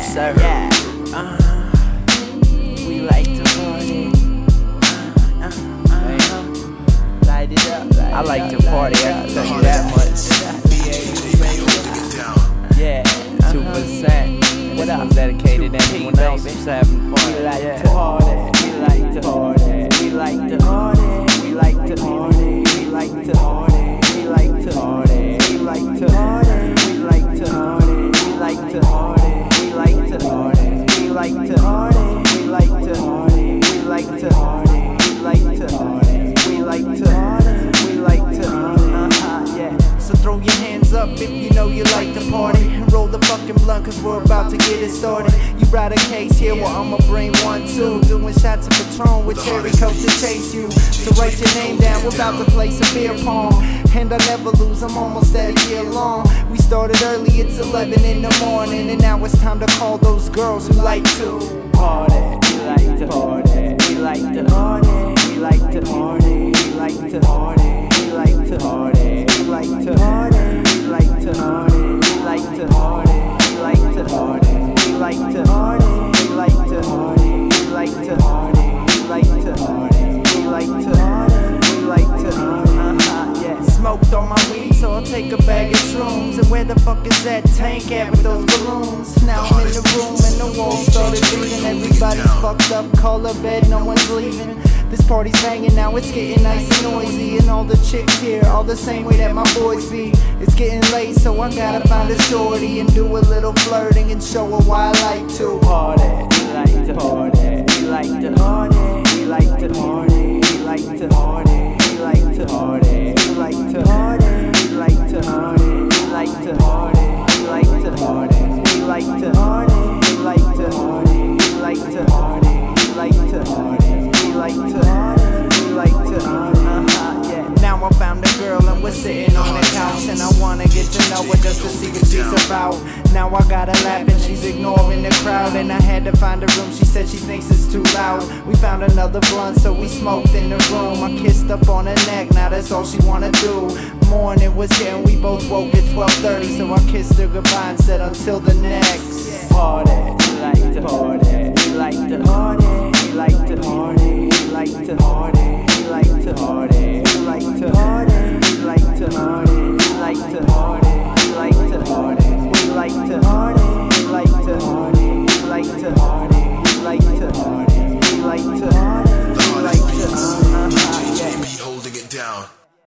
Yes, sir. Yeah. Uh, we like to party. Uh, uh, uh, Light it up. Light I like to party, I can tell you that much. Yeah. Two percent. What up? Dedicated to anyone else who's having fun. We like to party. We like to party. We like to party. We like to party. We like to like to party. We like to party. We like to party. We like to. Uh-huh, yeah. So throw your hands up if you know you like to party. And roll the fucking blunt cause we're about to get it started. You ride a case here, well I'ma bring one too. Doing shots of Patron with cherry coke to chase you. So write your name down, we're about to play some beer pong. And I never lose, I'm almost at a year long. We started early, it's 11 in the morning. And now it's time to call those girls who like to We like to. We like to yeah. Smoked on my weed, so I'll take a bag of shrooms. And where the fuck is that tank at with those balloons? Now I'm in the room and the walls started bleeding. Everybody's fucked up, call a bed, no one's leaving. This party's banging now, it's getting nice and noisy. And all the chicks here, all the same way that my boys be. It's getting late, so I gotta find a shorty and do a little flirting and show her why I like to party. We're sitting on the couch and I wanna get to know her just to see what she's about. Now I gotta laugh and she's ignoring the crowd and I had to find a room. She said she thinks it's too loud. We found another blunt so we smoked in the room. I kissed up on her neck, now that's all she wanna do. Morning was here and we both woke at 12:30, so I kissed her goodbye and said until the next party. Like